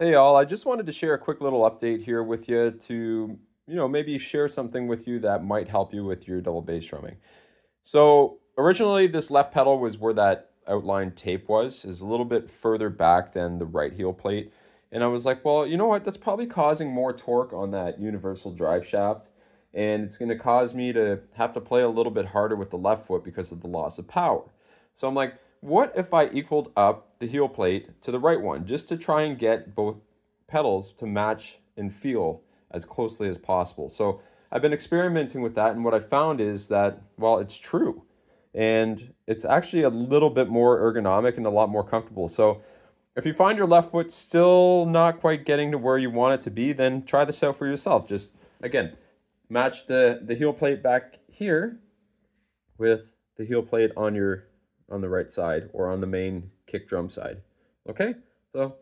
Hey all, I just wanted to share a quick little update here with you to, you know, maybe share something with you that might help you with your double bass drumming. So originally this left pedal was where that outline tape was, is a little bit further back than the right heel plate. And I was like, well, you know what, that's probably causing more torque on that universal drive shaft. And it's going to cause me to have to play a little bit harder with the left foot because of the loss of power. So I'm like, what if I equaled up the heel plate to the right one just to try and get both pedals to match and feel as closely as possible. So I've been experimenting with that and what I found is that, well, it's true. And it's actually a little bit more ergonomic and a lot more comfortable. So if you find your left foot still not quite getting to where you want it to be, then try this out for yourself. Just, again, match the, the heel plate back here with the heel plate on your on the right side or on the main kick drum side. Okay? So